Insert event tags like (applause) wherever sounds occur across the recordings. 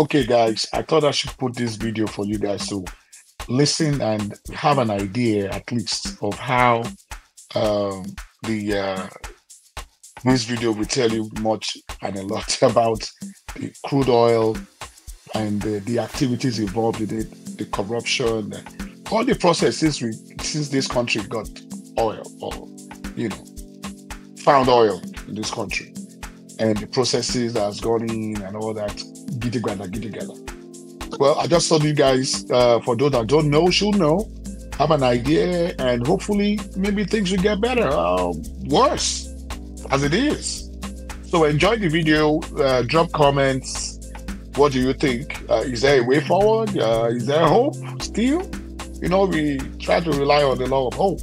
Okay, guys, I thought I should put this video for you guys to listen and have an idea, at least, of how um, the uh, this video will tell you much and a lot (laughs) about the crude oil and the, the activities involved in it, the corruption, all the processes we since this country got oil or you know found oil in this country and the processes that has gone in and all that get together get together well i just thought you guys uh, for those that don't know should know have an idea and hopefully maybe things will get better uh, worse as it is. So enjoy the video uh, drop comments. What do you think? Uh, is there a way forward? Uh, is there hope still? You know we try to rely on the law of hope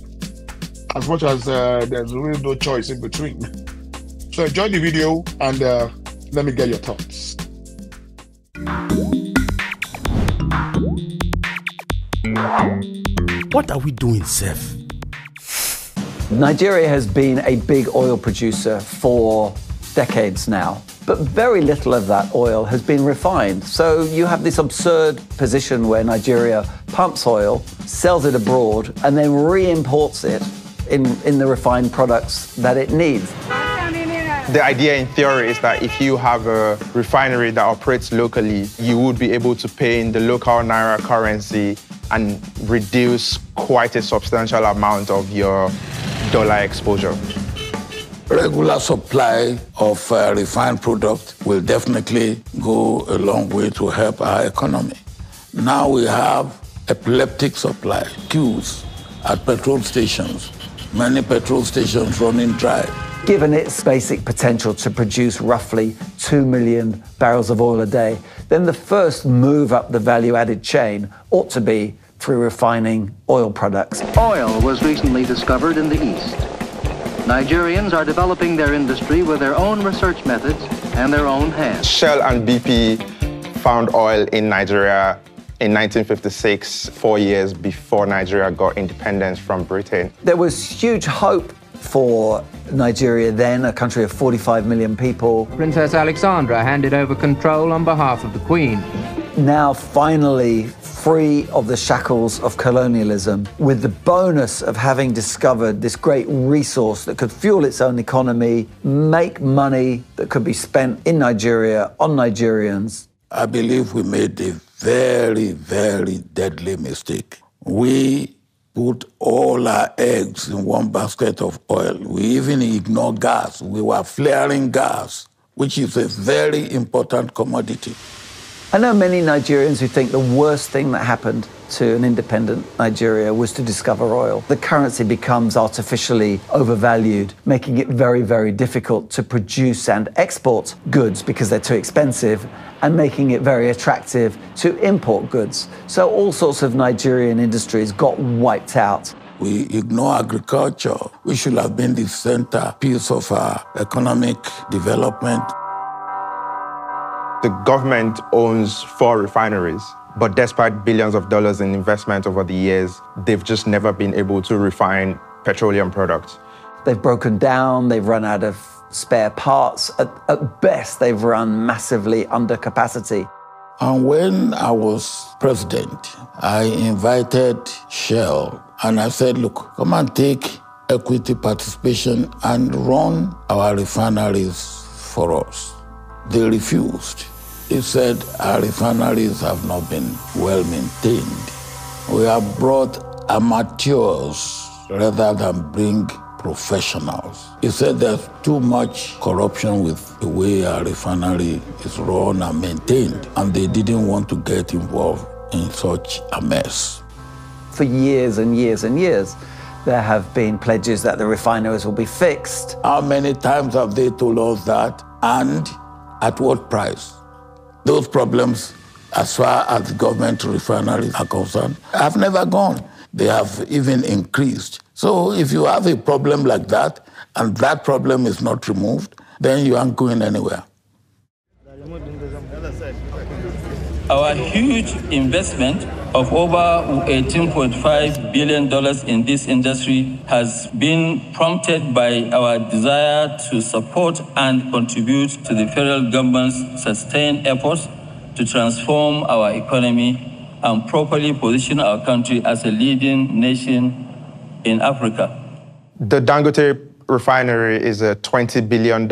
as much as uh, there's really no choice in between (laughs) so enjoy the video and uh, let me get your thoughts What are we doing, sef? Nigeria has been a big oil producer for decades now, but very little of that oil has been refined. So you have this absurd position where Nigeria pumps oil, sells it abroad, and then re imports it in, in the refined products that it needs. The idea in theory is that if you have a refinery that operates locally, you would be able to pay in the local naira currency and reduce quite a substantial amount of your dollar exposure. Regular supply of uh, refined product will definitely go a long way to help our economy. Now we have epileptic supply, queues at petrol stations, many petrol stations running dry. Given its basic potential to produce roughly 2 million barrels of oil a day, then the first move up the value added chain ought to be through refining oil products. Oil was recently discovered in the East. Nigerians are developing their industry with their own research methods and their own hands. Shell and BP found oil in Nigeria in 1956, four years before Nigeria got independence from Britain. There was huge hope for Nigeria then, a country of 45 million people. Princess Alexandra handed over control on behalf of the Queen. Now, finally, free of the shackles of colonialism, with the bonus of having discovered this great resource that could fuel its own economy, make money that could be spent in Nigeria on Nigerians. I believe we made a very, very deadly mistake. We put all our eggs in one basket of oil. We even ignored gas. We were flaring gas, which is a very important commodity. I know many Nigerians who think the worst thing that happened to an independent Nigeria was to discover oil. The currency becomes artificially overvalued, making it very, very difficult to produce and export goods because they're too expensive, and making it very attractive to import goods. So all sorts of Nigerian industries got wiped out. We ignore agriculture. We should have been the centerpiece of our economic development. The government owns four refineries, but despite billions of dollars in investment over the years, they've just never been able to refine petroleum products. They've broken down, they've run out of spare parts. At, at best, they've run massively under capacity. And when I was president, I invited Shell and I said, look, come and take equity participation and run our refineries for us. They refused. He said, our refineries have not been well maintained. We have brought amateurs rather than bring professionals. He said there's too much corruption with the way our refinery is run and maintained, and they didn't want to get involved in such a mess. For years and years and years, there have been pledges that the refineries will be fixed. How many times have they told us that? And at what price? Those problems, as far as government refineries are concerned, have never gone. They have even increased. So if you have a problem like that, and that problem is not removed, then you aren't going anywhere. Our huge investment of over $18.5 billion in this industry has been prompted by our desire to support and contribute to the federal government's sustained efforts to transform our economy and properly position our country as a leading nation in Africa. The Dangote refinery is a $20 billion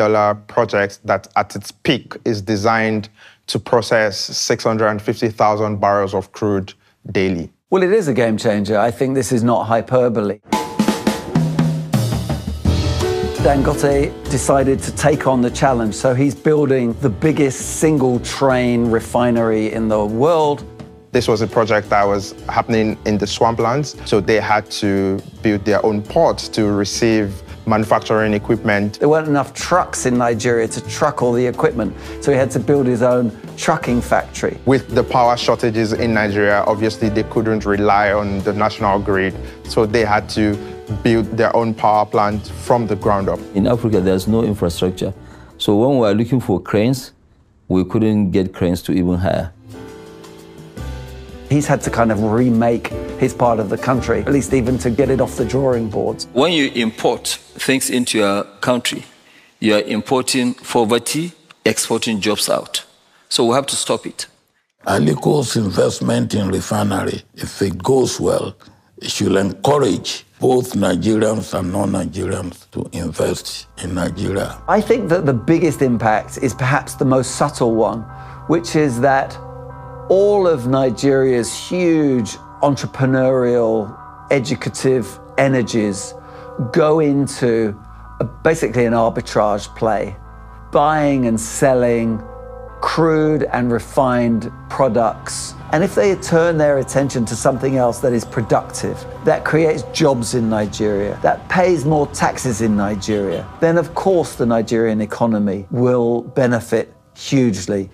project that at its peak is designed to process 650,000 barrels of crude daily. Well, it is a game changer. I think this is not hyperbole. Dangote decided to take on the challenge. So he's building the biggest single train refinery in the world. This was a project that was happening in the swamplands, so they had to build their own port to receive manufacturing equipment. There weren't enough trucks in Nigeria to truck all the equipment, so he had to build his own trucking factory. With the power shortages in Nigeria, obviously they couldn't rely on the national grid, so they had to build their own power plant from the ground up. In Africa, there's no infrastructure. So when we were looking for cranes, we couldn't get cranes to even hire. He's had to kind of remake his part of the country, at least even to get it off the drawing boards. When you import things into your country, you are importing poverty, exporting jobs out. So we have to stop it. Aliko's investment in refinery, if it goes well, it should encourage both Nigerians and non-Nigerians to invest in Nigeria. I think that the biggest impact is perhaps the most subtle one, which is that all of Nigeria's huge entrepreneurial, educative energies go into a, basically an arbitrage play, buying and selling crude and refined products. And if they turn their attention to something else that is productive, that creates jobs in Nigeria, that pays more taxes in Nigeria, then of course the Nigerian economy will benefit hugely.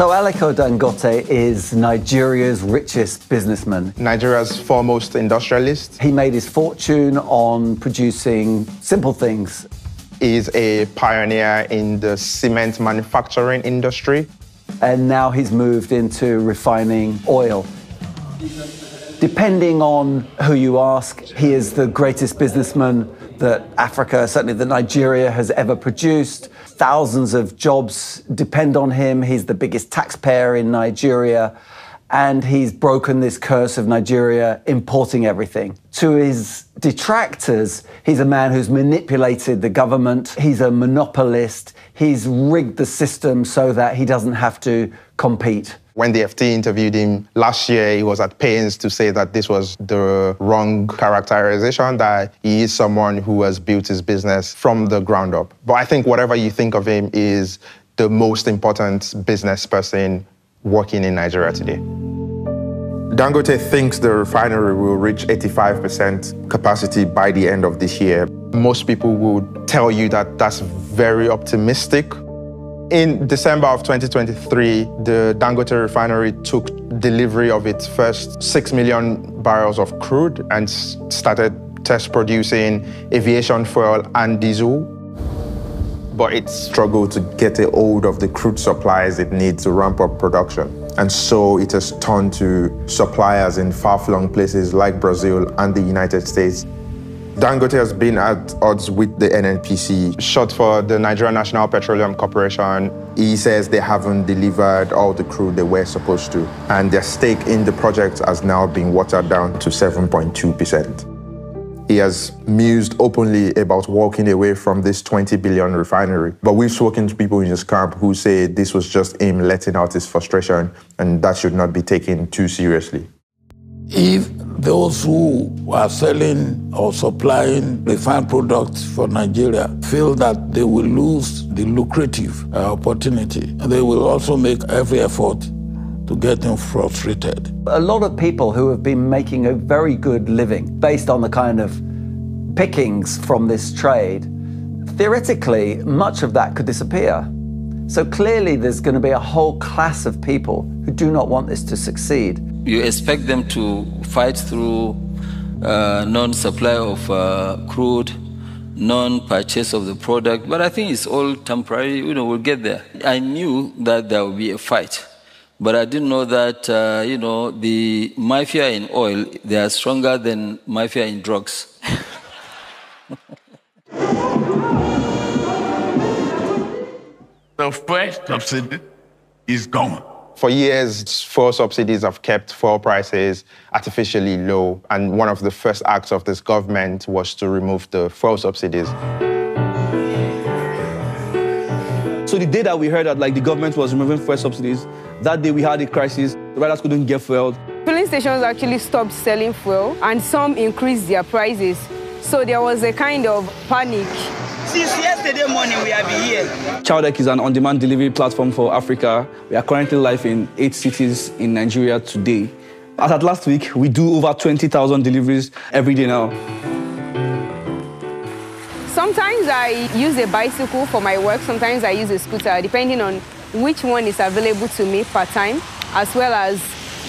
So Aliko Dangote is Nigeria's richest businessman. Nigeria's foremost industrialist. He made his fortune on producing simple things. He's a pioneer in the cement manufacturing industry. And now he's moved into refining oil. Depending on who you ask, he is the greatest businessman that Africa, certainly that Nigeria, has ever produced. Thousands of jobs depend on him. He's the biggest taxpayer in Nigeria. And he's broken this curse of Nigeria importing everything. To his detractors, he's a man who's manipulated the government. He's a monopolist. He's rigged the system so that he doesn't have to compete. When the FT interviewed him last year, he was at pains to say that this was the wrong characterization, that he is someone who has built his business from the ground up. But I think whatever you think of him is the most important business person working in Nigeria today. Dangote thinks the refinery will reach 85% capacity by the end of this year. Most people would tell you that that's very optimistic. In December of 2023, the Dangote refinery took delivery of its first 6 million barrels of crude and started test producing aviation fuel and diesel. But it struggled to get a hold of the crude supplies it needs to ramp up production. And so it has turned to suppliers in far-flung places like Brazil and the United States. Dangote has been at odds with the NNPC, short for the Nigerian National Petroleum Corporation. He says they haven't delivered all the crude they were supposed to, and their stake in the project has now been watered down to 7.2%. He has mused openly about walking away from this 20 billion refinery. But we've spoken to people in his camp who say this was just him letting out his frustration and that should not be taken too seriously. If those who are selling or supplying refined products for Nigeria feel that they will lose the lucrative uh, opportunity, they will also make every effort to get them frustrated. A lot of people who have been making a very good living based on the kind of pickings from this trade, theoretically, much of that could disappear. So clearly, there's going to be a whole class of people who do not want this to succeed. You expect them to fight through uh, non supply of uh, crude, non purchase of the product, but I think it's all temporary. You know, we'll get there. I knew that there would be a fight. But I didn't know that, uh, you know, the mafia in oil, they are stronger than mafia in drugs. (laughs) the first subsidy is gone. For years, fuel subsidies have kept fuel prices artificially low, and one of the first acts of this government was to remove the fuel subsidies. So the day that we heard that like the government was removing fuel subsidies, that day we had a crisis. The riders couldn't get fuel. Filling stations actually stopped selling fuel, and some increased their prices. So there was a kind of panic. Since yesterday morning, we have been here. Chowdeck is an on-demand delivery platform for Africa. We are currently live in eight cities in Nigeria today. As at last week, we do over 20,000 deliveries every day now. Sometimes I use a bicycle for my work, sometimes I use a scooter, depending on which one is available to me part time, as well as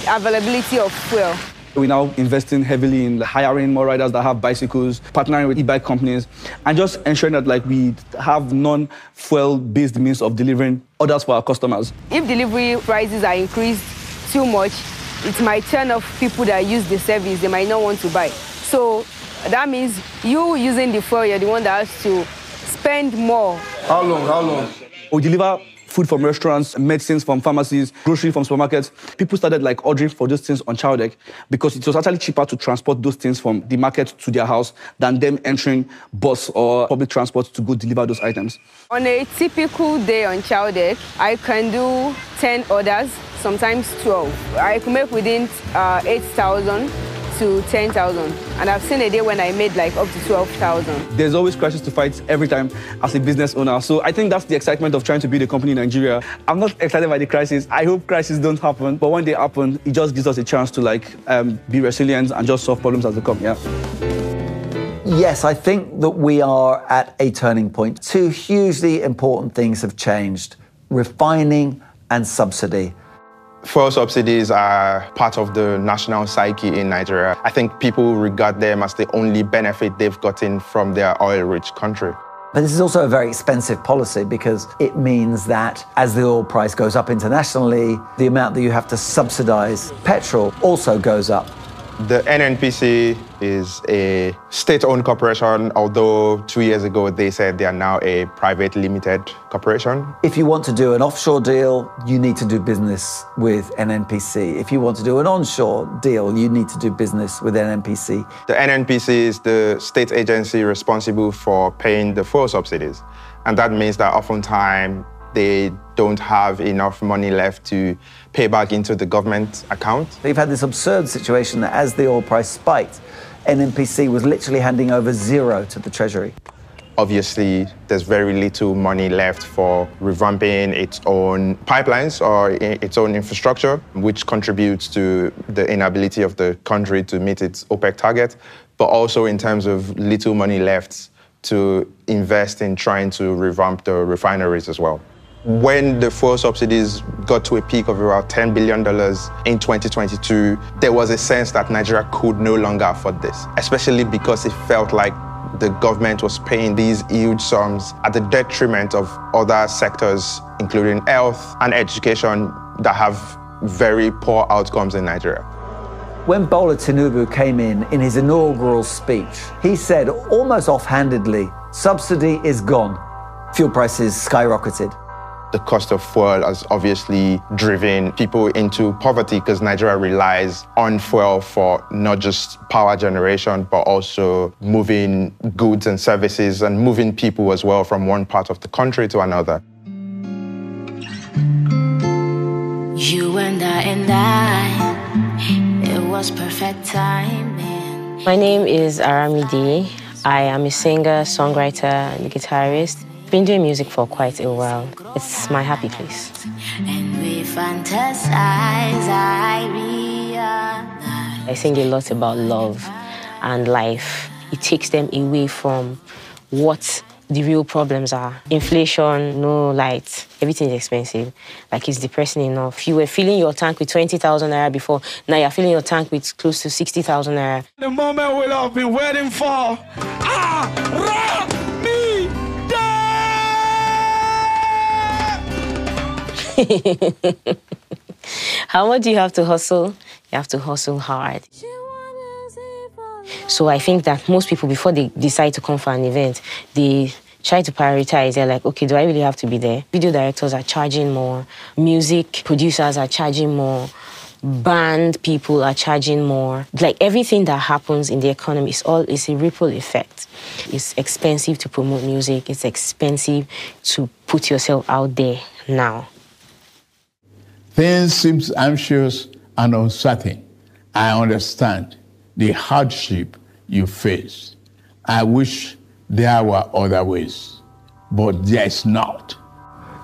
availability of fuel. We're now investing heavily in hiring more riders that have bicycles, partnering with e-bike companies, and just ensuring that like we have non-fuel-based means of delivering orders for our customers. If delivery prices are increased too much, it might turn off people that use the service. They might not want to buy. So that means you using the fuel, you're the one that has to spend more. How long? How long? We deliver food from restaurants, medicines from pharmacies, grocery from supermarkets. People started like ordering for those things on Chowdeck because it was actually cheaper to transport those things from the market to their house than them entering bus or public transport to go deliver those items. On a typical day on Chowdeck, I can do 10 orders, sometimes 12. I can make within uh, 8,000 to 10,000. And I've seen a day when I made like up to 12,000. There's always crisis to fight every time as a business owner. So I think that's the excitement of trying to build a company in Nigeria. I'm not excited by the crisis. I hope crises don't happen. But when they happen, it just gives us a chance to like um, be resilient and just solve problems as they come. Yeah. Yes, I think that we are at a turning point. Two hugely important things have changed refining and subsidy. Fuel subsidies are part of the national psyche in Nigeria. I think people regard them as the only benefit they've gotten from their oil-rich country. But this is also a very expensive policy because it means that as the oil price goes up internationally, the amount that you have to subsidize petrol also goes up. The NNPC is a state-owned corporation, although two years ago they said they are now a private limited corporation. If you want to do an offshore deal, you need to do business with NNPC. If you want to do an onshore deal, you need to do business with NNPC. The NNPC is the state agency responsible for paying the fuel subsidies. And that means that oftentimes they don't have enough money left to pay back into the government account. They've had this absurd situation that as the oil price spiked, NNPC was literally handing over zero to the Treasury. Obviously, there's very little money left for revamping its own pipelines or its own infrastructure, which contributes to the inability of the country to meet its OPEC target, but also in terms of little money left to invest in trying to revamp the refineries as well. When the fuel subsidies got to a peak of around $10 billion in 2022, there was a sense that Nigeria could no longer afford this, especially because it felt like the government was paying these huge sums at the detriment of other sectors, including health and education, that have very poor outcomes in Nigeria. When Bola Tinubu came in in his inaugural speech, he said almost offhandedly, subsidy is gone. Fuel prices skyrocketed. The cost of fuel has obviously driven people into poverty because Nigeria relies on fuel for not just power generation, but also moving goods and services and moving people as well from one part of the country to another. You and I and I, it was perfect timing. My name is Aramide. I am a singer, songwriter, and guitarist been doing music for quite a while. It's my happy place. And we fantasize, I realize. Sing a lot about love and life. It takes them away from what the real problems are. Inflation, no light, everything is expensive. Like it's depressing enough. You were filling your tank with 20,000 naira before, now you're filling your tank with close to 60,000 naira. The moment we'll have been waiting for. Ah! (laughs) How much do you have to hustle? You have to hustle hard. So I think that most people, before they decide to come for an event, they try to prioritize. They're like, okay, do I really have to be there? Video directors are charging more, music producers are charging more, band people are charging more. Like everything that happens in the economy is all is a ripple effect. It's expensive to promote music, it's expensive to put yourself out there now. Things seem anxious and uncertain. I understand the hardship you face. I wish there were other ways, but there is not.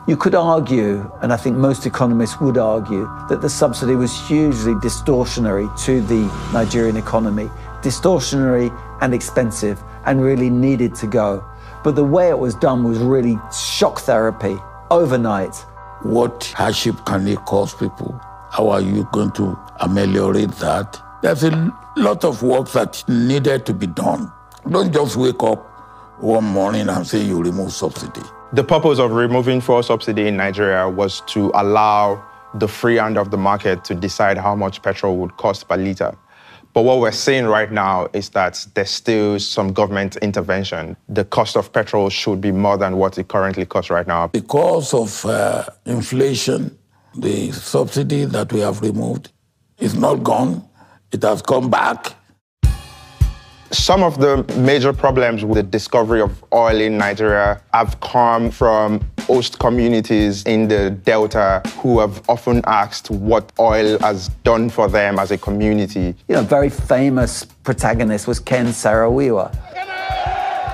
You could argue, and I think most economists would argue, that the subsidy was hugely distortionary to the Nigerian economy, distortionary and expensive, and really needed to go. But the way it was done was really shock therapy overnight. What hardship can it cause people? How are you going to ameliorate that? There's a lot of work that needed to be done. Don't just wake up one morning and say you remove subsidy. The purpose of removing fuel subsidy in Nigeria was to allow the free hand of the market to decide how much petrol would cost per liter. But what we're seeing right now is that there's still some government intervention. The cost of petrol should be more than what it currently costs right now. Because of uh, inflation, the subsidy that we have removed is not gone, it has come back. Some of the major problems with the discovery of oil in Nigeria have come from host communities in the Delta who have often asked what oil has done for them as a community. You know, a very famous protagonist was Ken Saro-Wiwa,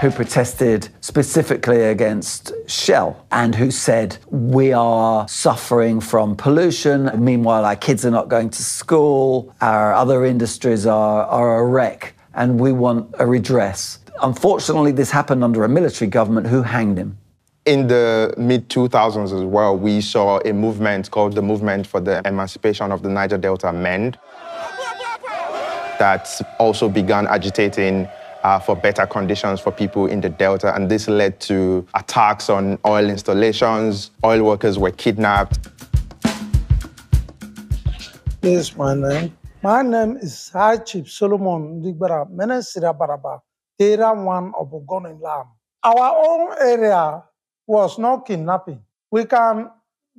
who protested specifically against Shell and who said, We are suffering from pollution. Meanwhile, our kids are not going to school, our other industries are, are a wreck and we want a redress. Unfortunately, this happened under a military government who hanged him. In the mid 2000s as well, we saw a movement called the Movement for the Emancipation of the Niger Delta MEND that also began agitating uh, for better conditions for people in the Delta. And this led to attacks on oil installations. Oil workers were kidnapped. Is my name. My name is Chief Solomon Ndigbara Menesira Baraba, Tera one of Ogonin Lam. Our own area was not kidnapping. We can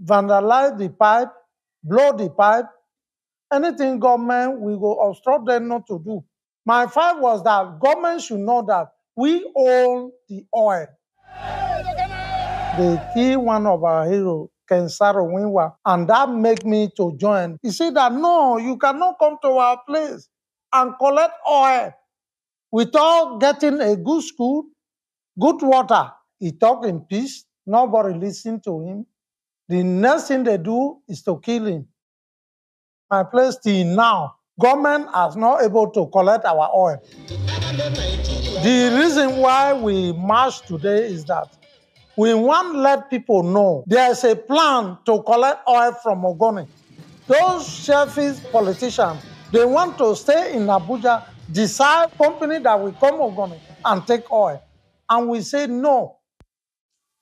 vandalize the pipe, blow the pipe, anything government, we go obstruct them not to do. My fight was that government should know that we own the oil. They kill one of our heroes, Ken Saro-Wiwa, and that make me to join. He said that no, you cannot come to our place and collect oil without getting a good school, good water. He talk in peace. Nobody listen to him. The next thing they do is to kill him. My place till now, government has not able to collect our oil. The reason why we march today is that we want to let people know there's a plan to collect oil from Ogoni. Those selfish politicians, they want to stay in Abuja, decide company that will come Ogoni and take oil. And we say no.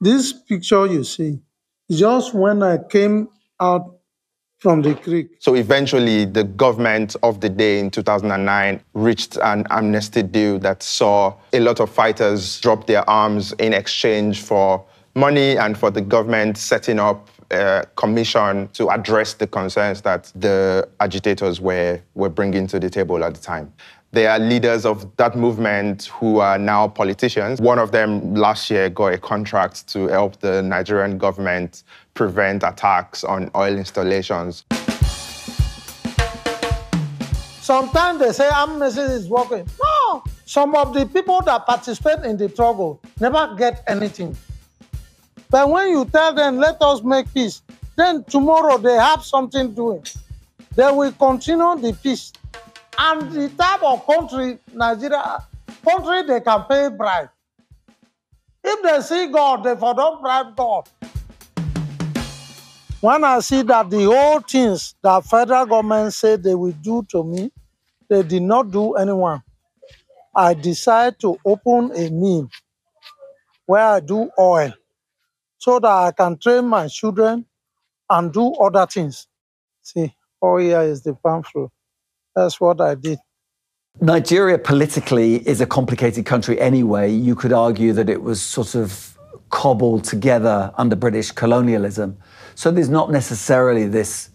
This picture you see, just when I came out from the creek. So eventually, the government of the day in 2009 reached an amnesty deal that saw a lot of fighters drop their arms in exchange for money and for the government setting up a commission to address the concerns that the agitators were, were bringing to the table at the time. There are leaders of that movement who are now politicians. One of them last year got a contract to help the Nigerian government prevent attacks on oil installations. Sometimes they say amnesty is working. No, some of the people that participate in the struggle never get anything. But when you tell them, let us make peace, then tomorrow they have something doing. They will continue the peace. And the type of country, Nigeria, country they can pay bribe. If they see God, they for don't bribe God. When I see that the whole things that federal government said they will do to me, they did not do anyone. I decide to open a mill where I do oil so that I can train my children and do other things. See, all here is the palm fruit. That's what I did. Nigeria politically is a complicated country anyway. You could argue that it was sort of cobbled together under British colonialism. So there's not necessarily this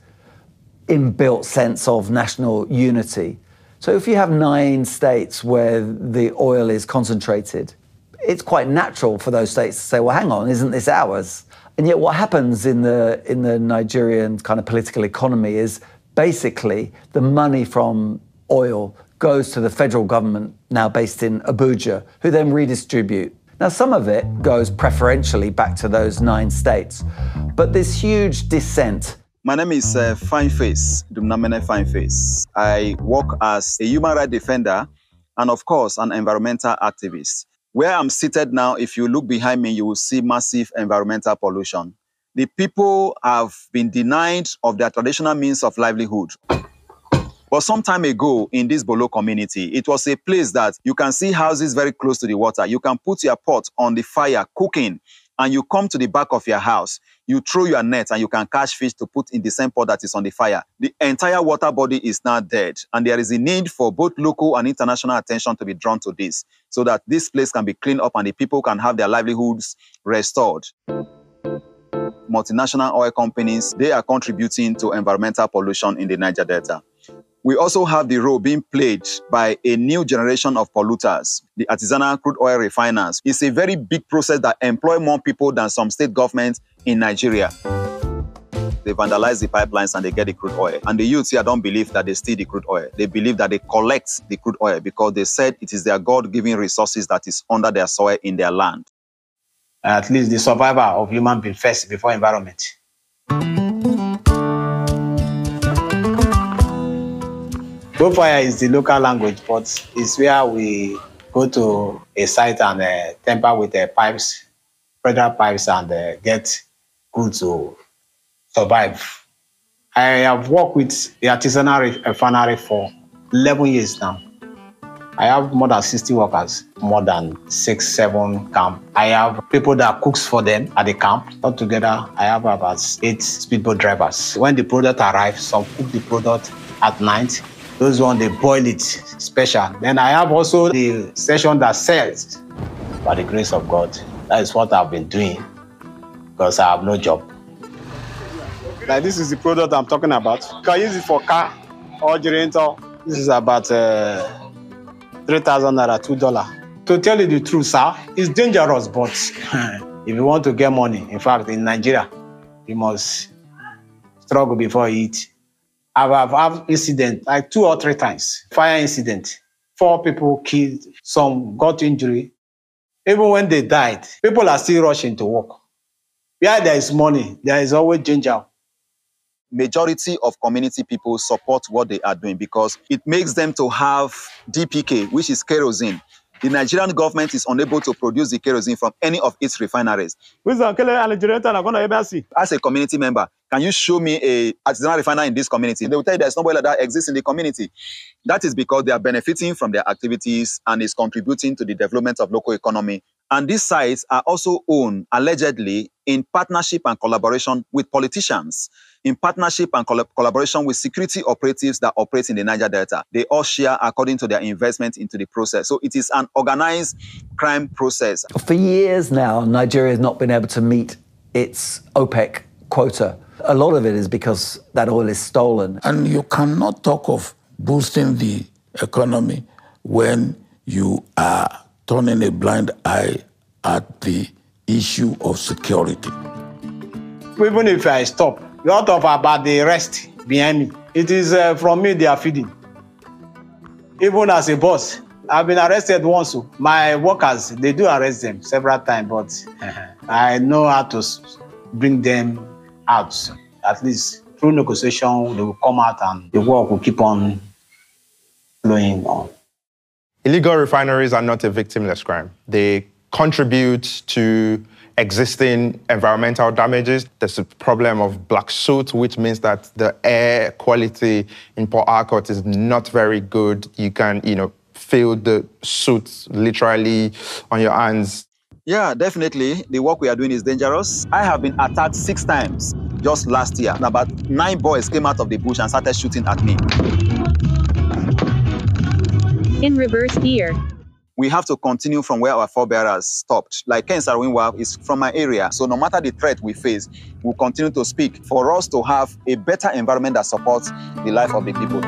inbuilt sense of national unity. So if you have nine states where the oil is concentrated, it's quite natural for those states to say, well, hang on, isn't this ours? And yet what happens in the, in the Nigerian kind of political economy is basically the money from oil goes to the federal government, now based in Abuja, who then redistribute. Now, some of it goes preferentially back to those nine states, but this huge dissent my name is uh, Fyneface, Dumnamene Fyneface. I work as a human rights defender and, of course, an environmental activist. Where I'm seated now, if you look behind me, you will see massive environmental pollution. The people have been denied of their traditional means of livelihood. But some time ago in this Bodo community, it was a place that you can see houses very close to the water. You can put your pot on the fire cooking and you come to the back of your house, you throw your net and you can catch fish to put in the same pot that is on the fire. The entire water body is now dead. And there is a need for both local and international attention to be drawn to this so that this place can be cleaned up and the people can have their livelihoods restored. Multinational oil companies, they are contributing to environmental pollution in the Niger Delta. We also have the role being played by a new generation of polluters, the artisanal crude oil refiners. It's a very big process that employ more people than some state governments in Nigeria. They vandalize the pipelines and they get the crude oil. And the youths here don't believe that they steal the crude oil. They believe that they collect the crude oil because they said it is their God-given resources that is under their soil in their land. At least the survival of human being first before environment. Bofire is the local language, but it's where we go to a site and uh, tamper with the pipes, federal pipes, and uh, get good to survive. I have worked with the artisanal refinery for 11 years now. I have more than 60 workers, more than six, seven camp. I have people that cooks for them at the camp. Altogether, I have about eight speedboat drivers. When the product arrives, some cook the product at night, those one they boil it special. Then I have also the session that sells by the grace of God. That is what I've been doing because I have no job. Like this is the product I'm talking about. You can use it for car or generator. This is about uh, 3,000 naira, $2. To tell you the truth, sir, it's dangerous, but (laughs) if you want to get money, in fact, in Nigeria, you must struggle before you eat. I've had incident like two or three times. Fire incident. Four people killed, some got injury. Even when they died, people are still rushing to work. Where there is money, there is always danger. Majority of community people support what they are doing because it makes them to have DPK, which is kerosene. The Nigerian government is unable to produce the kerosene from any of its refineries. As a community member, can you show me a artisanal refiner in this community? They will tell you there's no nobody that exists in the community. That is because they are benefiting from their activities and is contributing to the development of local economy. And these sites are also owned, allegedly, in partnership and collaboration with politicians in partnership and collaboration with security operatives that operate in the Niger Delta. They all share according to their investment into the process. So it is an organized crime process. For years now, Nigeria has not been able to meet its OPEC quota. A lot of it is because that oil is stolen. And you cannot talk of boosting the economy when you are turning a blind eye at the issue of security. Even if I stop, lot of about the rest behind me. It is uh, from me they are feeding. Even as a boss, I've been arrested once. Oh. My workers, they do arrest them several times, but (laughs) I know how to bring them out. At least through negotiation, they will come out and the work will keep on flowing on. Illegal refineries are not a victimless crime. They contribute to existing environmental damages. There's a problem of black soot, which means that the air quality in Port Harcourt is not very good. You can, you know, feel the soot literally on your hands. Yeah, definitely. The work we are doing is dangerous. I have been attacked six times just last year. About nine boys came out of the bush and started shooting at me. In reverse gear. We have to continue from where our forebears stopped. Like Ken Saro-Wiwa is from my area, so no matter the threat we face, we'll continue to speak for us to have a better environment that supports the life of the people.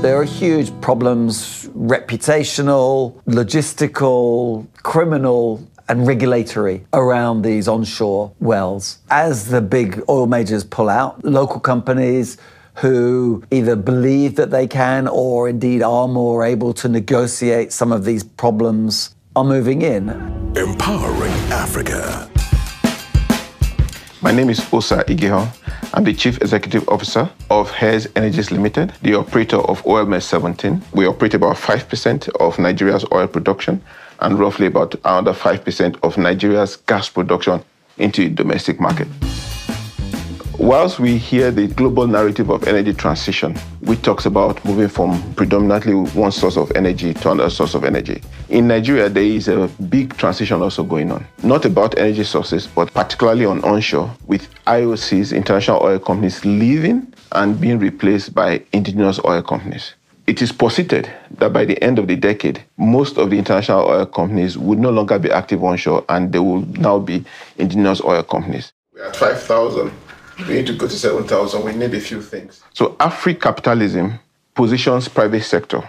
There are huge problems reputational, logistical, criminal, and regulatory around these onshore wells. As the big oil majors pull out, local companies who either believe that they can or indeed are more able to negotiate some of these problems are moving in. Empowering Africa. My name is Osa Igiehon. I'm the Chief Executive Officer of Heirs Energies Limited, the operator of OML 17. We operate about 5% of Nigeria's oil production and roughly about another 5% of Nigeria's gas production into the domestic market. Whilst we hear the global narrative of energy transition, which talks about moving from predominantly one source of energy to another source of energy, in Nigeria there is a big transition also going on. Not about energy sources, but particularly on onshore, with IOCs, international oil companies, leaving and being replaced by indigenous oil companies. It is posited that by the end of the decade, most of the international oil companies would no longer be active onshore and they will now be indigenous oil companies. We're 5,000. We need to go to 7,000. We need a few things. So Afri-capitalism positions private sector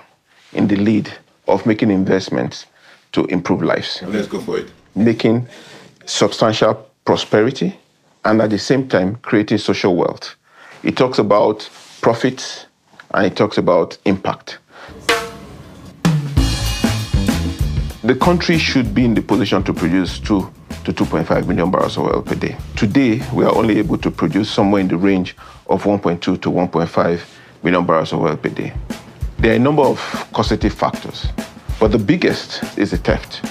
in the lead of making investments to improve lives. Let's go for it. Making substantial prosperity and at the same time creating social wealth. It talks about profits and it talks about impact. The country should be in the position to produce two to 2.5 million barrels of oil per day. Today, we are only able to produce somewhere in the range of 1.2 to 1.5 million barrels of oil per day. There are a number of causative factors, but the biggest is the theft.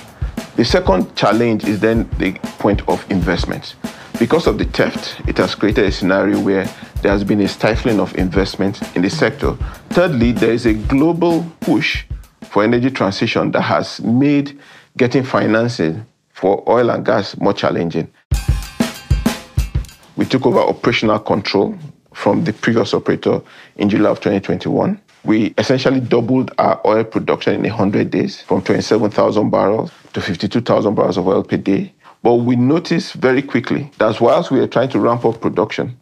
The second challenge is then the point of investment. Because of the theft, it has created a scenario where there has been a stifling of investment in the sector. Thirdly, there is a global push for energy transition that has made getting financing for oil and gas more challenging. We took over operational control from the previous operator in July of 2021. We essentially doubled our oil production in 100 days from 27,000 barrels to 52,000 barrels of oil per day. But we noticed very quickly that whilst we were trying to ramp up production,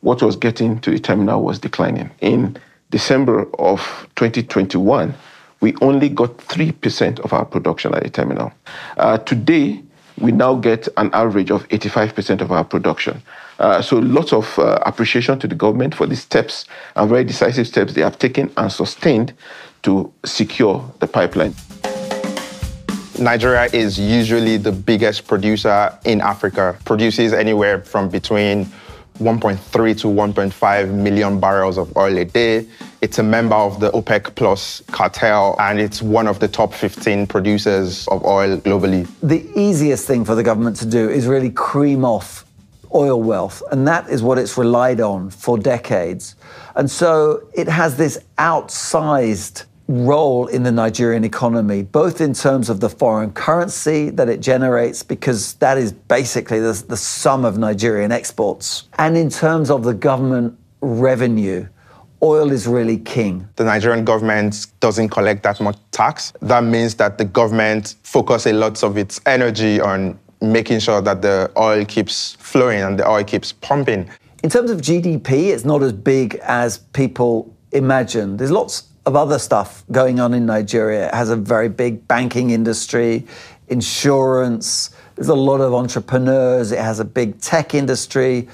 what was getting to the terminal was declining. In December of 2021, we only got 3% of our production at the terminal. Uh, today, we now get an average of 85% of our production. Uh, so lots of uh, appreciation to the government for the steps and very decisive steps they have taken and sustained to secure the pipeline. Nigeria is usually the biggest producer in Africa, produces anywhere from between 1.3 to 1.5 million barrels of oil a day. It's a member of the OPEC Plus cartel, and it's one of the top 15 producers of oil globally. The easiest thing for the government to do is really cream off oil wealth, and that is what it's relied on for decades. And so it has this outsized role in the Nigerian economy, both in terms of the foreign currency that it generates, because that is basically the, the sum of Nigerian exports, and in terms of the government revenue. Oil is really king. The Nigerian government doesn't collect that much tax. That means that the government focuses a lot of its energy on making sure that the oil keeps flowing and the oil keeps pumping. In terms of GDP, it's not as big as people imagine. There's lots of other stuff going on in Nigeria. It has a very big banking industry, insurance, there's a lot of entrepreneurs, it has a big tech industry.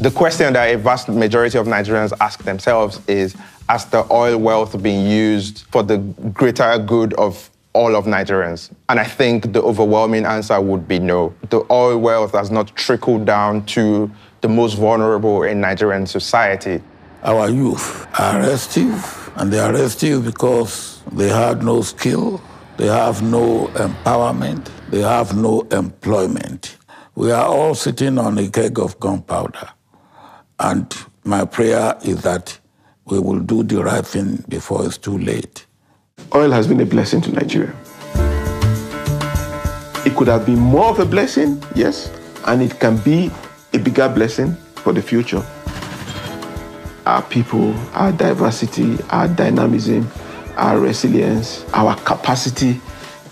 The question that a vast majority of Nigerians ask themselves is Has the oil wealth being used for the greater good of all of Nigerians? And I think the overwhelming answer would be no. The oil wealth has not trickled down to the most vulnerable in Nigerian society. Our youth are restive, and they are restive because they had no skill, they have no empowerment, they have no employment. We are all sitting on a keg of gunpowder. And my prayer is that we will do the right thing before it's too late. Oil has been a blessing to Nigeria. It could have been more of a blessing, yes, and it can be a bigger blessing for the future. Our people, our diversity, our dynamism, our resilience, our capacity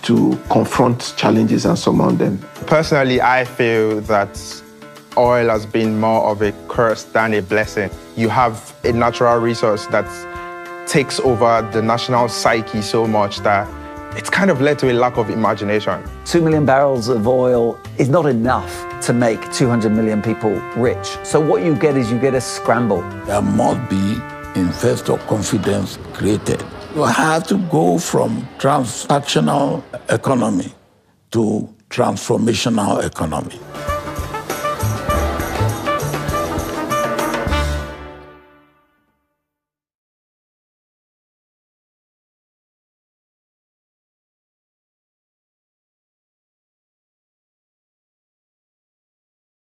to confront challenges and surmount them. Personally, I feel that oil has been more of a curse than a blessing. You have a natural resource that takes over the national psyche so much that it's kind of led to a lack of imagination. Two million barrels of oil is not enough to make 200 million people rich. So what you get is you get a scramble. There must be investor confidence created. You have to go from transactional economy to transformational economy.